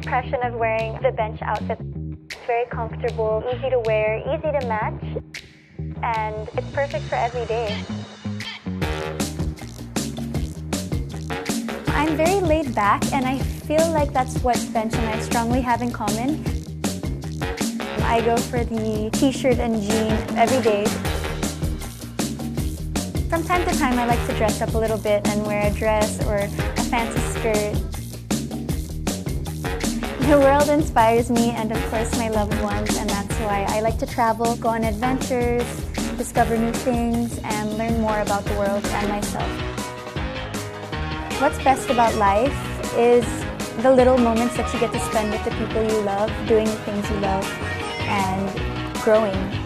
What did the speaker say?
impression of wearing the bench outfit. It's very comfortable, easy to wear, easy to match, and it's perfect for every day. I'm very laid back, and I feel like that's what Bench and I strongly have in common. I go for the t-shirt and jean every day. From time to time, I like to dress up a little bit and wear a dress or a fancy skirt. The world inspires me and of course my loved ones and that's why I like to travel, go on adventures, discover new things and learn more about the world and myself. What's best about life is the little moments that you get to spend with the people you love, doing the things you love, and growing.